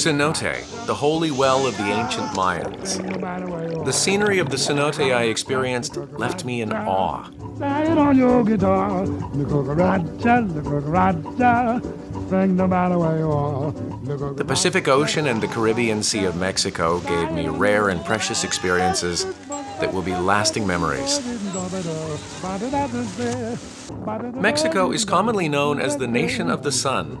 Cenote, the holy well of the ancient Mayans. The scenery of the cenote I experienced left me in awe. The Pacific Ocean and the Caribbean Sea of Mexico gave me rare and precious experiences that will be lasting memories. Mexico is commonly known as the nation of the sun.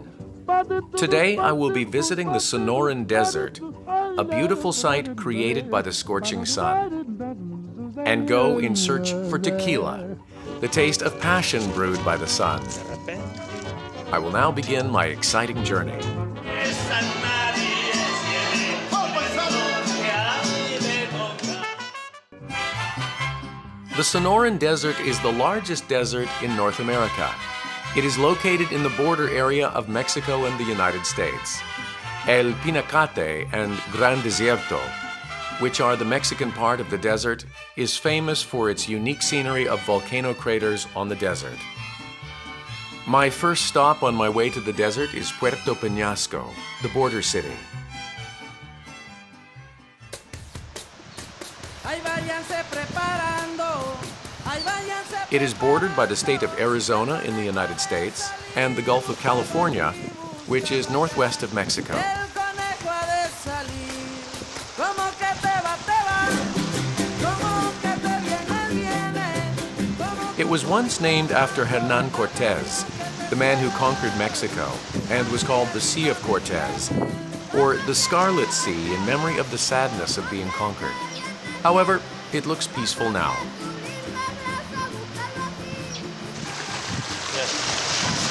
Today I will be visiting the Sonoran Desert, a beautiful site created by the scorching sun, and go in search for tequila, the taste of passion brewed by the sun. I will now begin my exciting journey. The Sonoran Desert is the largest desert in North America. It is located in the border area of Mexico and the United States. El Pinacate and Gran Desierto, which are the Mexican part of the desert, is famous for its unique scenery of volcano craters on the desert. My first stop on my way to the desert is Puerto Peñasco, the border city. It is bordered by the state of Arizona in the United States and the Gulf of California, which is northwest of Mexico. It was once named after Hernan Cortez, the man who conquered Mexico, and was called the Sea of Cortez, or the Scarlet Sea in memory of the sadness of being conquered. However, it looks peaceful now.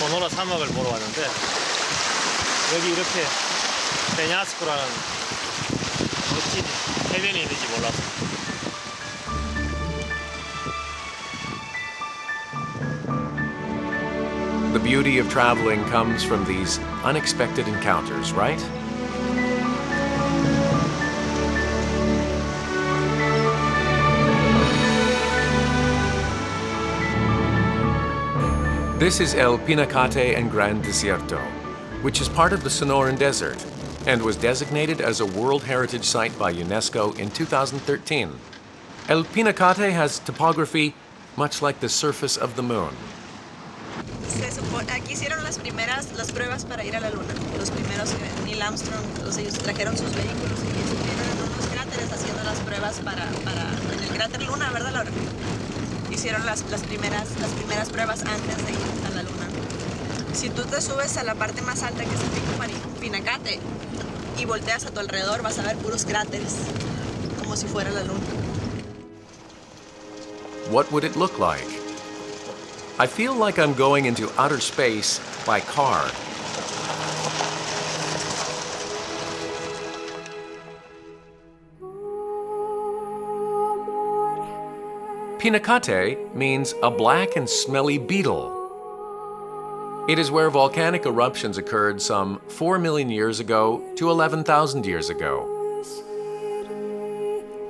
소노라 사막을 보러 왔는데 여기 이렇게 페냐스코라는 멋진 해변이 있는지 몰랐어요. The beauty of traveling comes from these unexpected encounters, right? This is El Pinacate and Gran Desierto, which is part of the Sonoran Desert and was designated as a World Heritage Site by UNESCO in 2013. El Pinacate has topography much like the surface of the moon. Aquí eh, Neil Armstrong, cráter. Hicieron las, las, primeras, las primeras pruebas antes de ir a la luna. Si tú te subes a la parte más alta que es el Pico Pinacate y volteas a tu alrededor, vas a ver puros cráteres, como si fuera la luna. What would it look like? I feel like I'm going into outer space by car. Pinacate means a black and smelly beetle. It is where volcanic eruptions occurred some 4 million years ago to 11,000 years ago.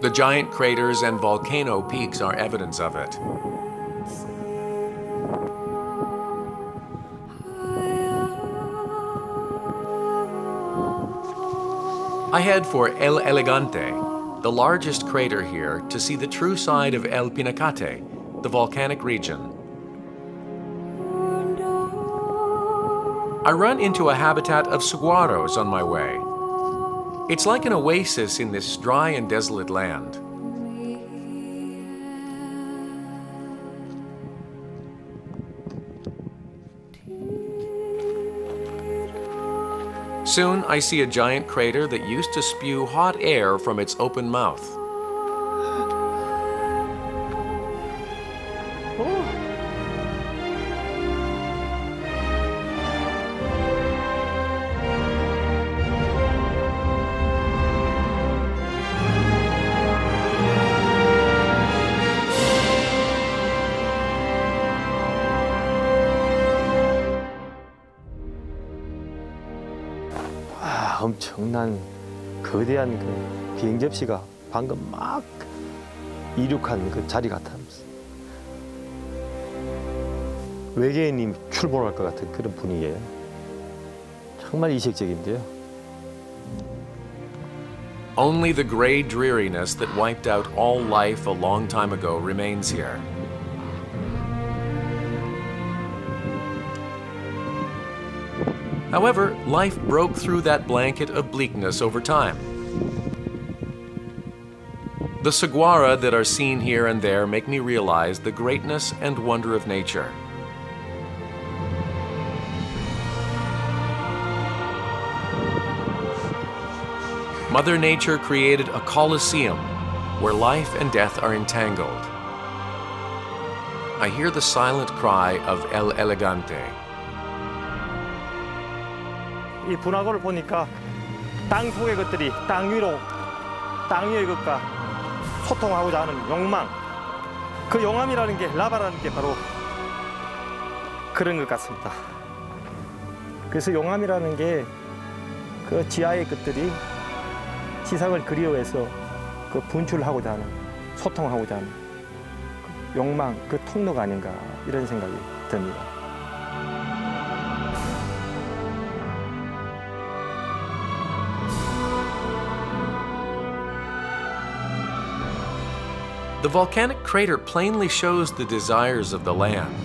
The giant craters and volcano peaks are evidence of it. I head for El Elegante, the largest crater here, to see the true side of El Pinacate, the volcanic region. I run into a habitat of saguaros on my way. It's like an oasis in this dry and desolate land. Soon, I see a giant crater that used to spew hot air from its open mouth. 아, 엄청난 거대한 그 비행 접시가 방금 막 이륙한 그 자리 같아면서 외계인이 출몰할 것 같은 그런 분위기예요. 정말 이색적인데요. Only the gray dreariness that wiped out all life a long time ago remains here. However, life broke through that blanket of bleakness over time. The saguaro that are seen here and there make me realize the greatness and wonder of nature. Mother Nature created a coliseum where life and death are entangled. I hear the silent cry of El Elegante. 이 분화구를 보니까 땅 속의 것들이 땅 위로 땅 위의 것과 소통하고자 하는 욕망 그 용암이라는 게 라바라는 게 바로 그런 것 같습니다. 그래서 용암이라는 게 그 지하의 것들이 지상을 그리워해서 그 분출하고자 하는 소통하고자 하는 그 욕망 그 통로가 아닌가 이런 생각이 듭니다. The volcanic crater plainly shows the desires of the land.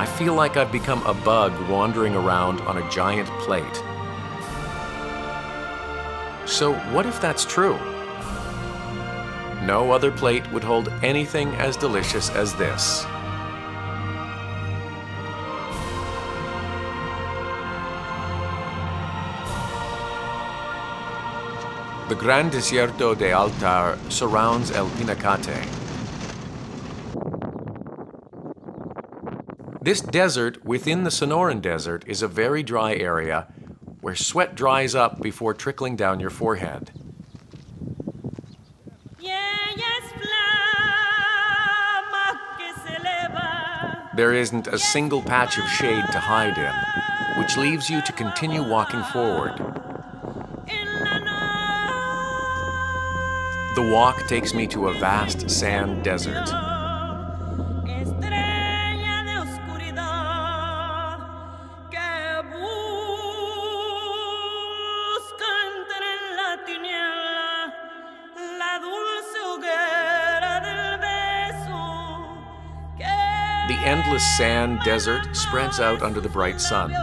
I feel like I've become a bug wandering around on a giant plate. So, what if that's true? No other plate would hold anything as delicious as this. The Gran Desierto de Altar surrounds El Pinacate. This desert within the Sonoran Desert is a very dry area where sweat dries up before trickling down your forehead. Y ella es flama que se eleva There isn't a single patch of shade to hide in, which leaves you to continue walking forward. The walk takes me to a vast sand desert. noche, estrella de oscuridad que busca entre la tiniebla la dulce hoguera del beso que The endless sand desert spreads out under the bright sun.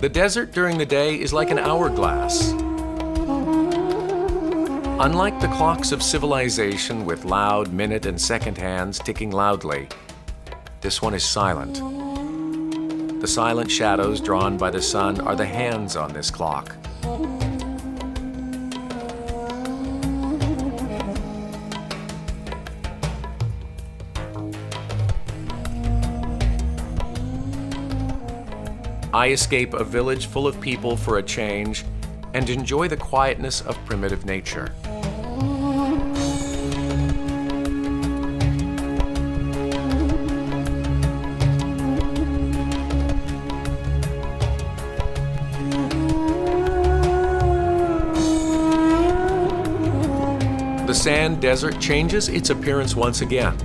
The desert during the day is like an hourglass. Unlike the clocks of civilization with loud minute and second hands ticking loudly, this one is silent. The silent shadows drawn by the sun are the hands on this clock. I escape a village full of people for a change and enjoy the quietness of primitive nature. The sand desert changes its appearance once again.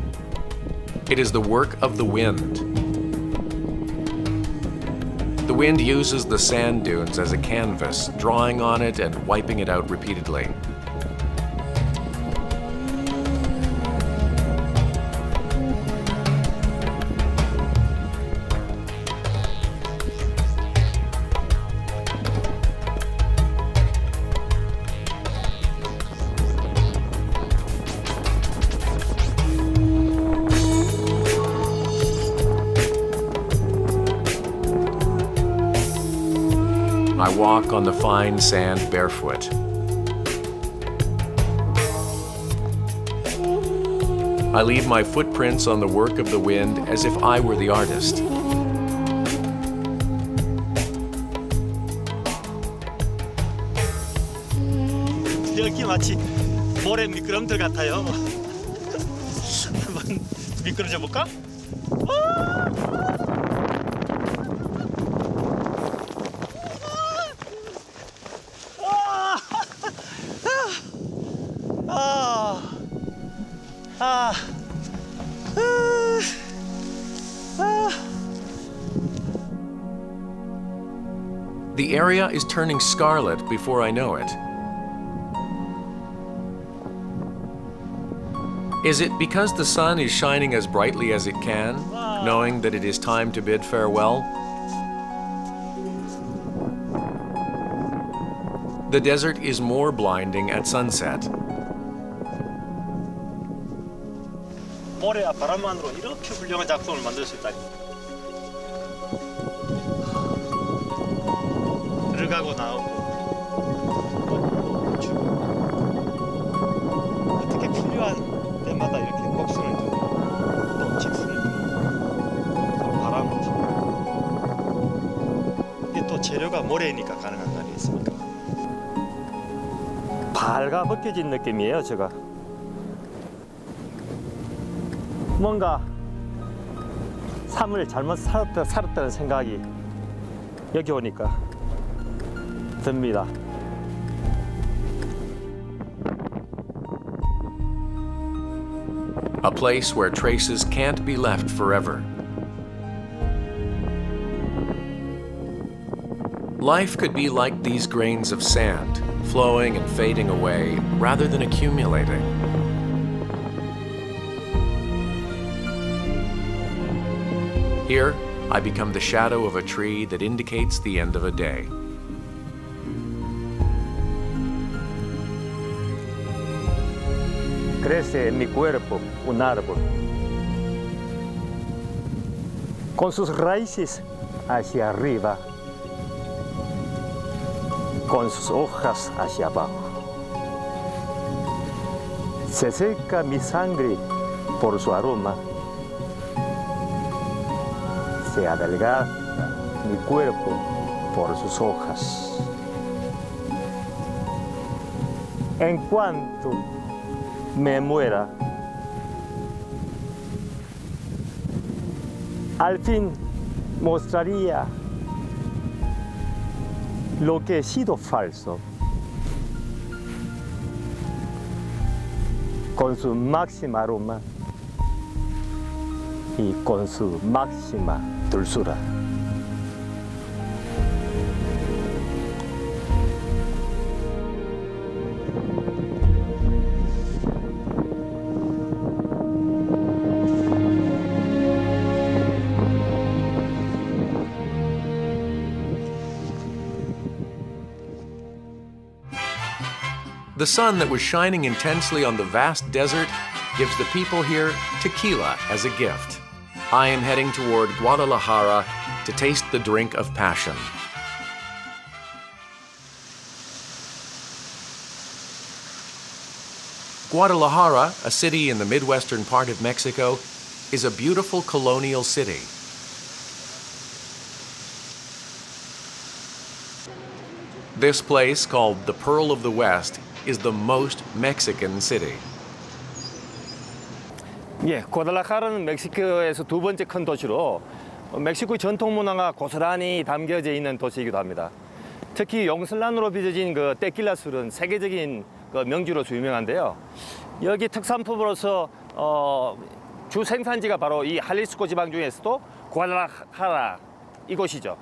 It is the work of the wind. The wind uses the sand dunes as a canvas, drawing on it and wiping it out repeatedly. on the fine sand barefoot. I leave my footprints on the work of the wind as if I were the artist. 여기 마치 모래 미끄럼틀 같아요. 한번 미끄러져 볼까? The area is turning scarlet before I know it. Is it because the sun is shining as brightly as it can, knowing that it is time to bid farewell? The desert is more blinding at sunset. 모래와 바람만으로 이렇게 훌륭한 작품을 만들 수 있다니. 들어가고 나오고 어떻게 필요한 때마다 이렇게 곡선을 두고 또 직선을 두고 또 바람을 주고 이게 또 재료가 모래니까 가능한 거 아니겠습니까? 발가 벗겨진 느낌이에요, 제가. 뭔가 삶을 잘못 살았다, 살았다는 생각이 여기 오니까 듭니다. A place where traces can't be left forever. Life could be like these grains of sand, flowing and fading away rather than accumulating. Here, I become the shadow of a tree that indicates the end of a day. Crece en mi cuerpo un árbol con sus raíces hacia arriba, con sus hojas hacia abajo. Se seca mi sangre por su aroma, se adelgaza mi cuerpo por sus hojas. En cuanto me muera, al fin mostraría lo que he sido falso con su máxima aroma y con su máxima The sun that was shining intensely on the vast desert gives the people here tequila as a gift. I am heading toward Guadalajara to taste the drink of passion. Guadalajara, a city in the midwestern part of Mexico, is a beautiful colonial city. This place, called the Pearl of the West, is the most Mexican city. 예, 고달라카라는 멕시코에서 두 번째 큰 도시로 멕시코 전통 문화가 고스란히 담겨져 있는 도시이기도 합니다. 특히 용슬란으로 빚어진 그 테킬라 술은 세계적인 그 명주로서 유명한데요. 여기 특산품으로서 어, 주 생산지가 바로 이 할리스코 지방 중에서도 고달라카라 이곳이죠.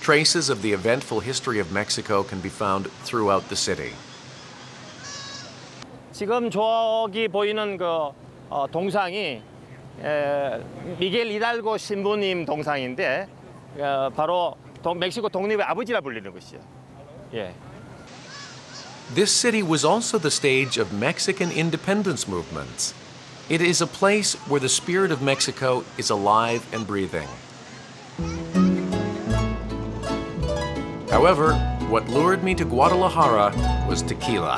Traces of the eventful history of Mexico can be found throughout the city. 지금 저기 보이는 그 어, 동상이 에, 미겔 이달고 신부님 동상인데 어, 바로 동- 멕시코 독립의 아버지라 불리는 것이죠. 예. This city was also the stage of Mexican independence movements. It is a place where the spirit of Mexico is alive and breathing. However, what lured me to Guadalajara was tequila.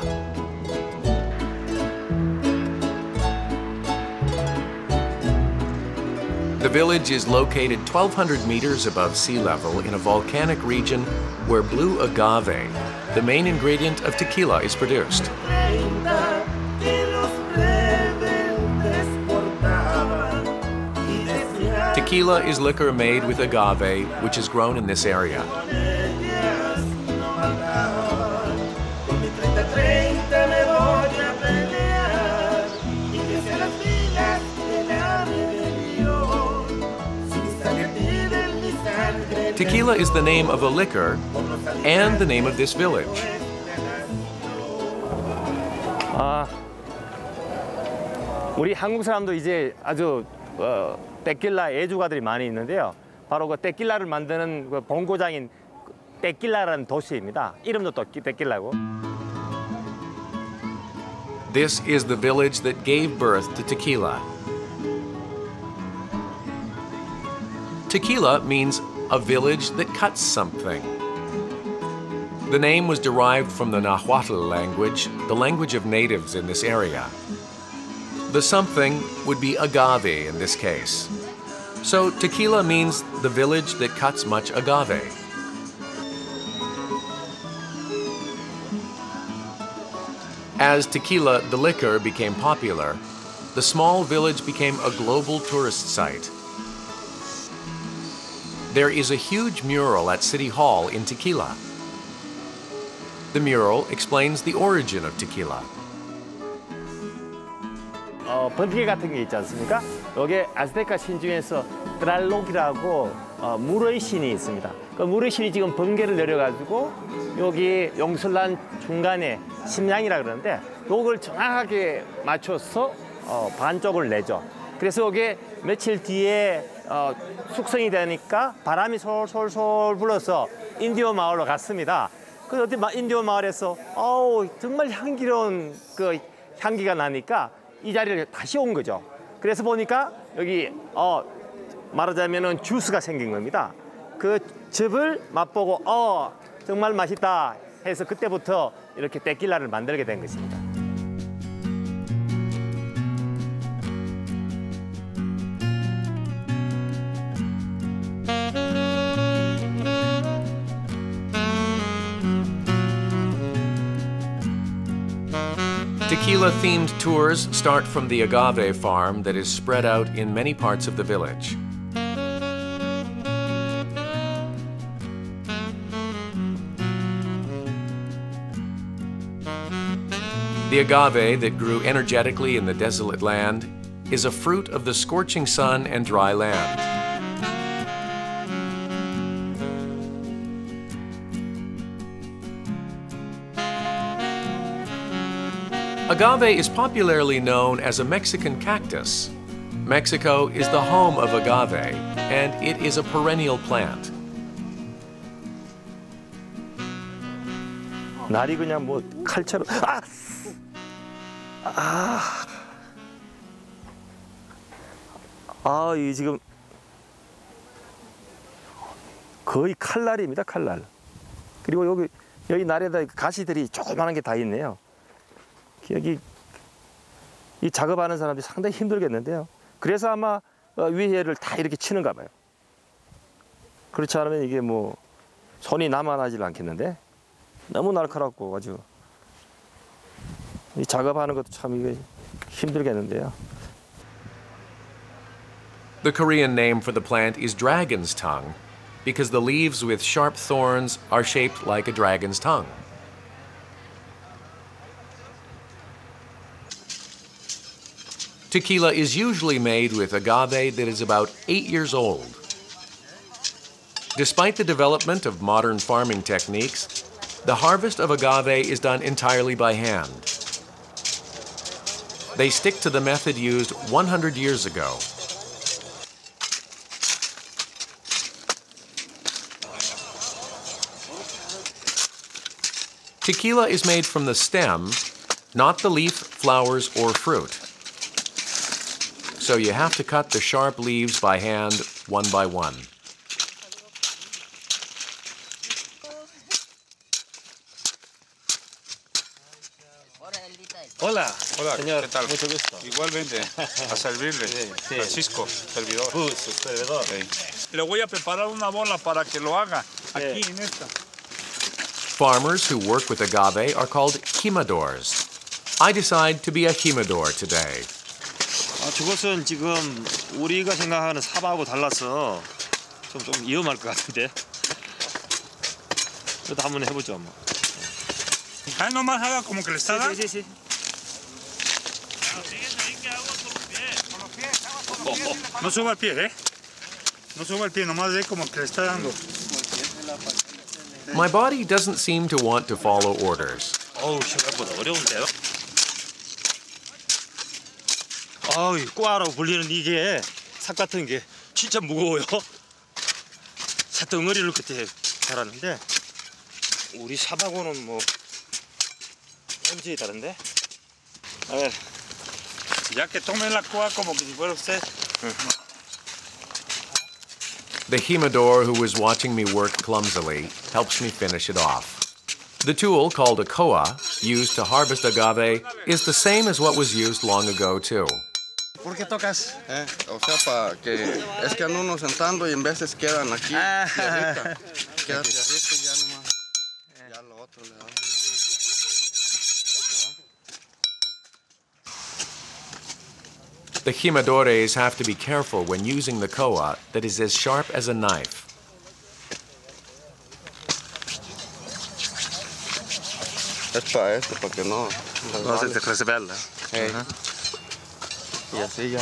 The village is located 1,200 meters above sea level in a volcanic region where blue agave, the main ingredient of tequila, is produced. Tequila is liquor made with agave, which is grown in this area. Tequila is the name of a liquor and the name of this village. 아, 우리 한국 사람도 이제 아주 어, 데킬라 애주가들이 많이 있는데요. 바로 그 데킬라를 만드는 그 본고장인 데킬라라는 도시입니다. 이름도 또 데킬라고. This is the village that gave birth to tequila. Tequila means a village that cuts something. The name was derived from the Nahuatl language, the language of natives in this area. The something would be agave in this case. So tequila means the village that cuts much agave. As tequila, the liquor, became popular, the small village became a global tourist site. There is a huge mural at City Hall in Tequila. The mural explains the origin of tequila. 어, 번개 같은 게 있지 않습니까? 여기 아즈테카 신 중에서 트랄록이라고 어, 물의 신이 있습니다. 그 물의 신이 지금 번개를 내려가지고 여기 용설란 중간에 심양이라 그러는데 요걸 정확하게 맞춰서 어, 반쪽을 내죠. 그래서 여기 며칠 뒤에 어, 숙성이 되니까 바람이 솔솔솔 불어서 인디오 마을로 갔습니다. 그 어디 마- 인디오 마을에서 어우 정말 향기로운 그 향기가 나니까 이 자리를 다시 온 거죠. 그래서 보니까 여기 어 말하자면은 주스가 생긴 겁니다. 그 즙을 맛보고 어 정말 맛있다 해서 그때부터 이렇게 데킬라를 만들게 된 것입니다. Tequila themed tours start from the agave farm that is spread out in many parts of the village. The agave that grew energetically in the desolate land is a fruit of the scorching sun and dry land. Agave is popularly known as a Mexican cactus. Mexico is the home of agave, and it is a perennial plant. 날이 그냥 뭐 칼처럼 아! 아! 아, 이 지금 거의 칼날입니다, 칼날. 그리고 여기 여기 날에다 가시들이 조그마한 게 다 있네요. 여기 이 작업하는 사람들이 상당히 힘들겠는데요. 그래서 아마 어, 위에를 다 이렇게 치는가 봐요. 그렇지 않으면 이게 뭐 손이 남아나질 않겠는데 너무 날카롭고 아주 이 작업하는 것도 참 이게 힘들겠는데요. The Korean name for the plant is dragon's tongue because the leaves with sharp thorns are shaped like a dragon's tongue. Tequila is usually made with agave that is about eight years old. Despite the development of modern farming techniques, the harvest of agave is done entirely by hand. They stick to the method used 100 years ago. Tequila is made from the stem, not the leaf, flowers, or fruit. So you have to cut the sharp leaves by hand, one by one. Hola. Hola, señor. ¿qué tal? Mucho gusto. Igualmente, a servirle. sí. Francisco, servidor. Gusto, servidor. Sí. Le voy a preparar una bola para que lo haga aquí en esta. Farmers who work with agave are called jimadors. I decide to be a jimador today. 아, 저것은 지금 우리가 생각하는 사과하고 달라서 좀, 좀 위험할 것 같은데. 그래도 한번 해보죠. 뭐. Ahí nomás haga como que le está dando. 네, 네. No suba el pie, ¿eh? No suba el pie, nomás ve como que le está dando. My body doesn't seem to want to follow orders. 어우 생각보다 어려운데요? 불리는 이게 삭 같은 게 진짜 무거워요 그때 달았는데 우리 뭐 완전히 다른데 에 The jimador, who was watching me work clumsily, helps me finish it off. The tool, called a coa, used to harvest agave, is the same as what was used long ago, too. ¿Por qué tocas? Eh, o sea, para que es que andan uno sentando y en veces quedan aquí Ah. tierrita. Queda tierrita y ya nomás. Ya lo otro le damos. The jimadores have to be careful when using the coa that is as sharp as a knife. Es para esto, para que no. No se te resbala. Ey. Y así ya.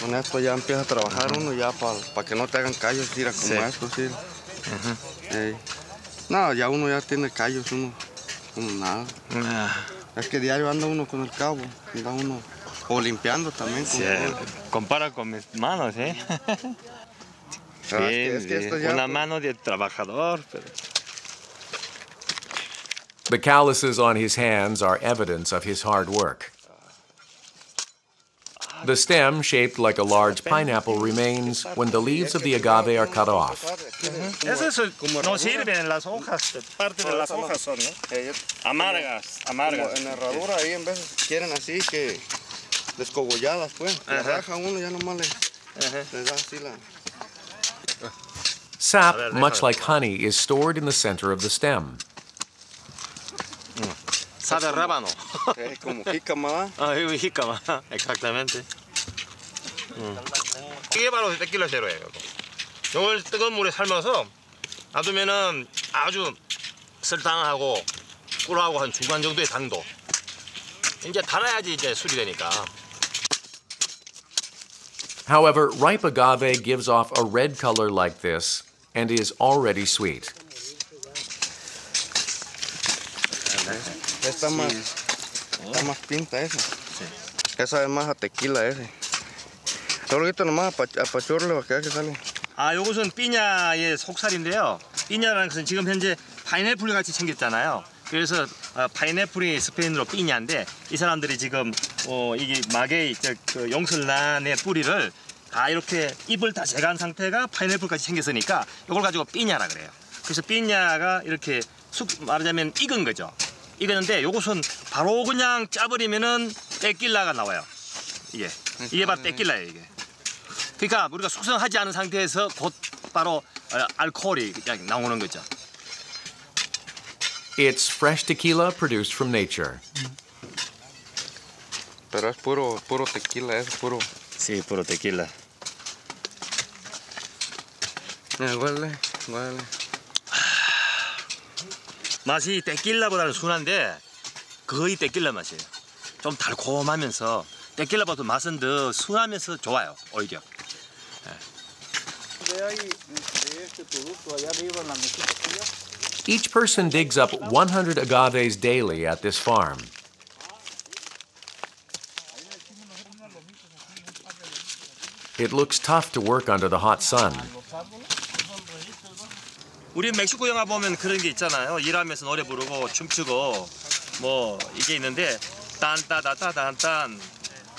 Con esto ya empieza a trabajar uno ya para que no te hagan callos, tira como Sí. esto, sí. No, ya uno ya tiene callos, uno, uno nada. Es que diario anda uno con el cabo, anda uno o limpiando también. con Sí, compara con mis manos, ¿eh? Es que- es que esto ya- Una mano de trabajador, pero The calluses on his hands are evidence of his hard work. The stem, shaped like a large pineapple, remains when the leaves of the agave are cut off. Sap, much like honey, is stored in the center of the stem. Sabe rábano. Es como jícama. Ah, jícama, exactamente. 음. 이게 바로 tequila 제로예요. 이걸 뜨거운 물에 삶아서 놔두면은 아주 설탕하고 꿀하고 한 중간 정도의 당도. 이제 달아야지 이제 술이 되니까. However, ripe agave gives off a red color like this and is already sweet. Está más, está más pinta esa. Esa es más a tequila ese. Pachorle va a quedar que sale. 아, 요것은 삐냐의 속살인데요. 삐냐라는 것은 지금 현재 파인애플 같이 생겼잖아요. 그래서 어, 파인애플이 스페인어로 삐냐인데 이 사람들이 지금 어, 이게 저, 그 용설란의 뿌리를 다 이렇게 잎을 다 제거한 상태가 파인애플 같이 생겼으니까 이걸 가지고 삐냐라 그래요. 그래서 삐냐가 이렇게 숙 말하자면 익은 거죠. 익었는데 요것은 바로 그냥 짜버리면은 떼낄라가 나와요. 이게 이게 바로 떼낄라예요 이게. 그러니까 우리가 숙성하지 않은 상태에서 곧바로 어, 알코올이 그냥 나오는 거죠. It's fresh tequila produced from nature. Pero es puro, puro tequila, es puro. Sí, puro tequila. Mira, huele, huele. 맛이 테킬라보다는 순한데 거의 테킬라 맛이에요. 좀 달콤하면서 테킬라보다 맛은 더 순하면서 좋아요. 오히려. Each person digs up 100 agaves daily at this farm. It looks tough to work under the hot sun. 우리 멕시코 영화 보면 그런 게 있잖아요. 일하면서 노래 부르고 춤추고 뭐 이게 있는데 딴따다따단딴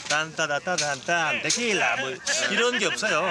딴따다따단딴 테킬라 뭐 이런 게 없어요.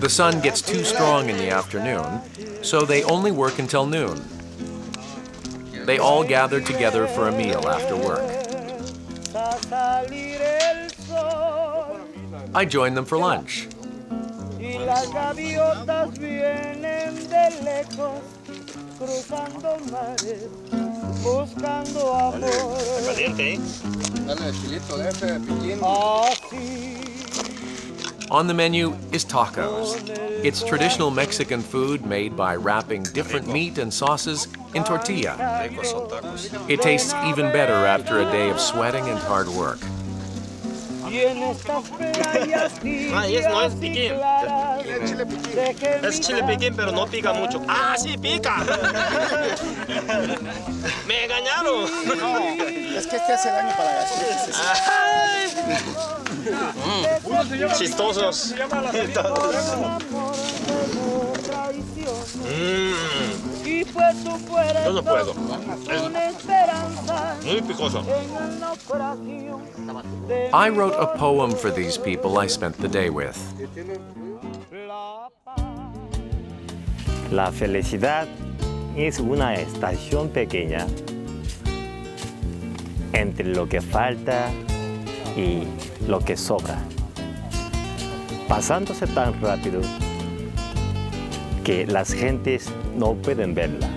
The sun gets too strong in the afternoon, so they only work until noon. They all gather together for a meal after work. I join them for lunch. Eh. On the menu is tacos. It's traditional Mexican food made by wrapping different meat and sauces in tortilla. Ricos son tacos. It tastes even better after a day of sweating and hard work. Y en estas playas Ah, y no es piquín. claras, deje mi Es chile piquín, pero no pica mucho. ¡Ah, sí pica! ¡Me engañaron! Es que este hace daño para la gastritis. Mm. Chistosos. Mm, Y Yo no puedo. muy picoso. I wrote a poem for these people I spent the day with. La felicidad es una estación pequeña entre lo que falta y lo que sobra, pasándose tan rápido que las gentes no pueden verla.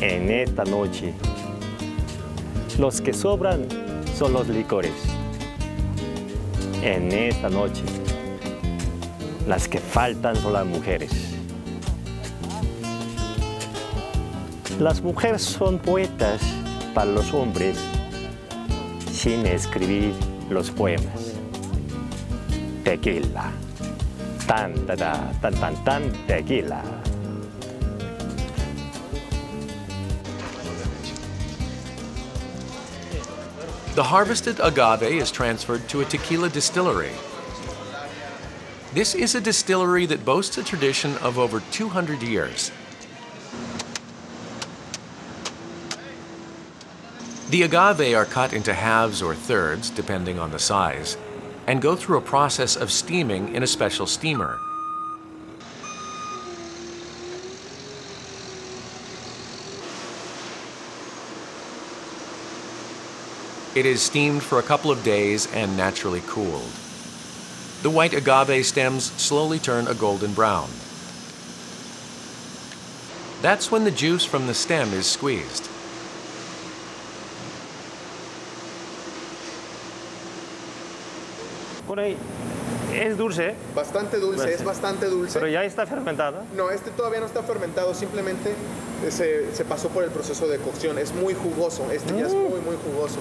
En esta noche, los que sobran son los licores. En esta noche, las que faltan son las mujeres. Las mujeres son poetas para los hombres sin escribir los poemas. Tequila. Tan, ta, ta, tan, tan, tan, tequila. The harvested agave is transferred to a tequila distillery. This is a distillery that boasts a tradition of over 200 years. The agave are cut into halves or thirds, depending on the size, and go through a process of steaming in a special steamer. It is steamed for a couple of days and naturally cooled. The white agave stems slowly turn a golden brown. That's when the juice from the stem is squeezed. Por ahí es dulce, Bastante dulce, Pues es bastante dulce. pero ya está fermentada. No, este todavía no está fermentado, simplemente eh, se, se pasó por el proceso de cocción. Es muy jugoso, este ya es muy, muy jugoso.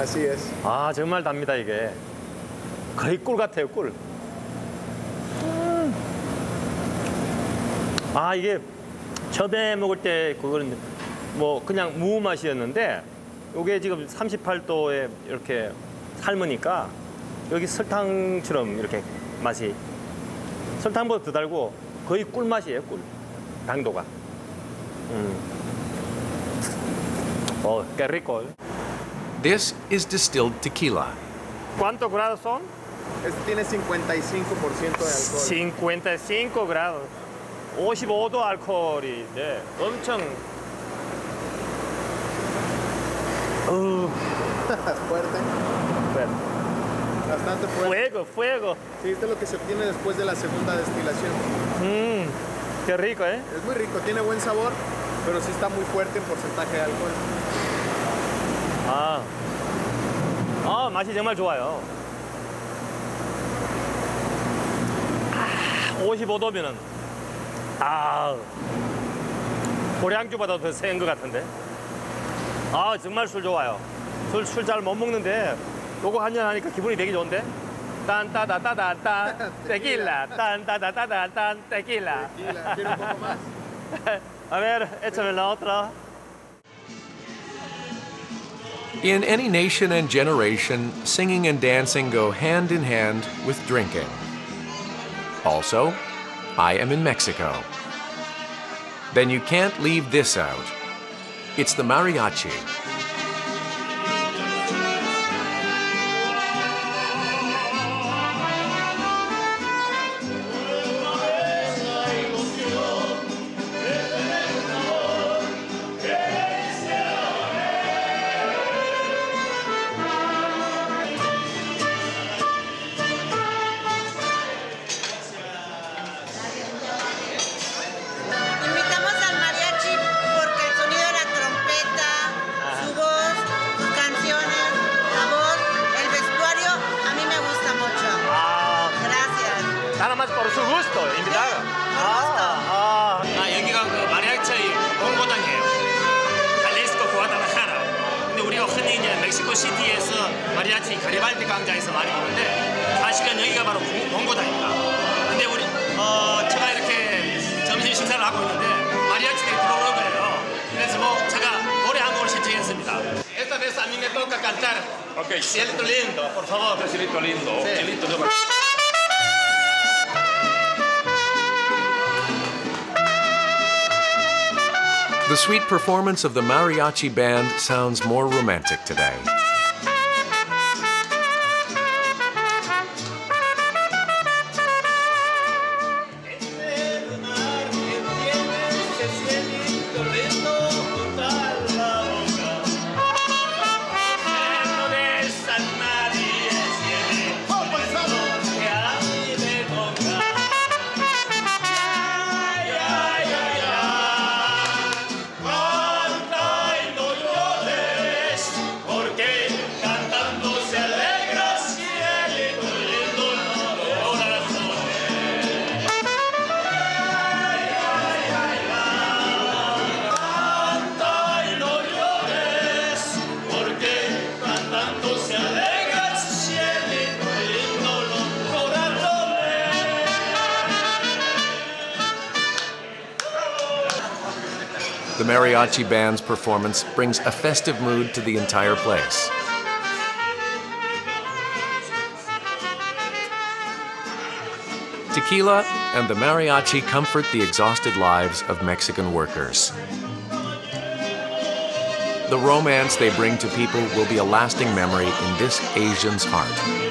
Así es. 아 정말 답니다 이게. 거의 꿀 같아요 꿀. 음. 아 이게 처음에 먹을 때 그거는 뭐 그냥 무 맛이었는데 이게 지금 38도에 이렇게 삶으니까 여기 설탕처럼 이렇게 맛이 설탕보다 더 달고 거의 꿀 맛이에요 꿀 당도가. 음. 어, qué rico. This is distilled tequila. ¿Cuántos grados son? Este tiene 55% de alcohol. 55 grados. 55도 알코올인데 엄청 어, Fuerte, bastante fuerte. fuego, fuego. Sí, esto es lo que se obtiene después de la segunda destilación. 음, qué rico, ¿eh? Es muy rico, tiene buen sabor, pero sí está muy fuerte en porcentaje de alcohol. 아, 아 맛이 정말 좋아요. 아, 55도면은 아 고량주보다 더 센 것 같은데. 아 정말 술 좋아요. 술 술 잘 못 먹는데 요거 한 잔 하니까 기분이 되게 좋은데. 딴따다따다딴 테quila 딴따다따다딴 tequila. Tequila, ¿quiere un poco más? A ver, échame la otra. In any nation and generation, singing and dancing go hand in hand with drinking. Also, I am in Mexico. Then you can't leave this out. It's the mariachi. 바로 술 우스터입니다. 네. 아, 아. 아 여기가 그 마리아차의 본고장이에요. 칼리스코 구아타나카라. 근데 우리가 흔히 이제 멕시코 시티에서 마리아치 가리발디 강좌에서 많이 보는데 사실은 여기가 바로 본고장입니다. 근데 우리 어 제가 이렇게 점심 식사를 하고 있는데 마리아치들이 들어오는 거예요. 그래서 뭐 제가 노래 한 곡을 신청했습니다. Esta vez a mí me toca cantar. Okay. Cielito lindo, por favor. Cielito lindo. Sí. Cielito lindo. The sweet performance of the mariachi band sounds more romantic today. Mariachi band's performance brings a festive mood to the entire place. Tequila and the mariachi comfort the exhausted lives of Mexican workers. The romance they bring to people will be a lasting memory in this Asian's heart.